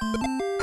Bye.